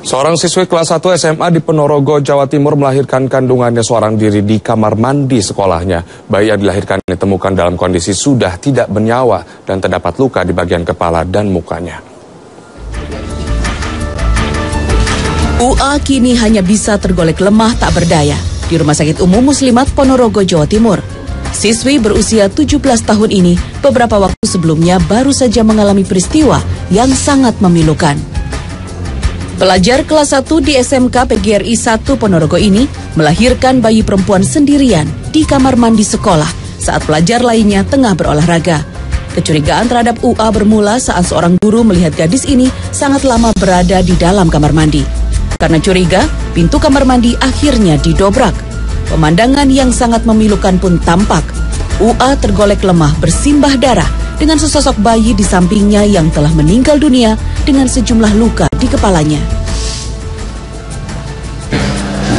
Seorang siswi kelas 1 SMA di Ponorogo, Jawa Timur melahirkan kandungannya seorang diri di kamar mandi sekolahnya. Bayi yang dilahirkan ditemukan dalam kondisi sudah tidak bernyawa dan terdapat luka di bagian kepala dan mukanya. UA kini hanya bisa tergolek lemah tak berdaya di Rumah Sakit Umum Muslimat Ponorogo, Jawa Timur. Siswi berusia 17 tahun ini beberapa waktu sebelumnya baru saja mengalami peristiwa yang sangat memilukan. Pelajar kelas 1 di SMK PGRI 1 Ponorogo ini melahirkan bayi perempuan sendirian di kamar mandi sekolah saat pelajar lainnya tengah berolahraga. Kecurigaan terhadap UA bermula saat seorang guru melihat gadis ini sangat lama berada di dalam kamar mandi. Karena curiga, pintu kamar mandi akhirnya didobrak. Pemandangan yang sangat memilukan pun tampak. UA tergolek lemah bersimbah darah dengan sesosok bayi di sampingnya yang telah meninggal dunia dengan sejumlah luka di kepalanya.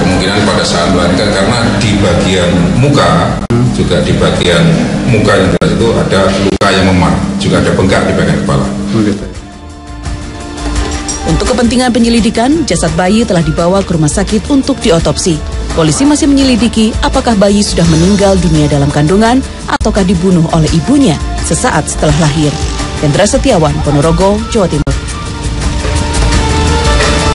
Kemungkinan pada saat melahirkan karena di bagian muka juga di bagian muka yang jelas itu ada luka yang memar, juga ada bengkak di bagian kepala. Untuk kepentingan penyelidikan, jasad bayi telah dibawa ke rumah sakit untuk diotopsi. Polisi masih menyelidiki apakah bayi sudah meninggal dunia dalam kandungan ataukah dibunuh oleh ibunya sesaat setelah lahir. Hendra Setiawan, Ponorogo, Jawa Timur.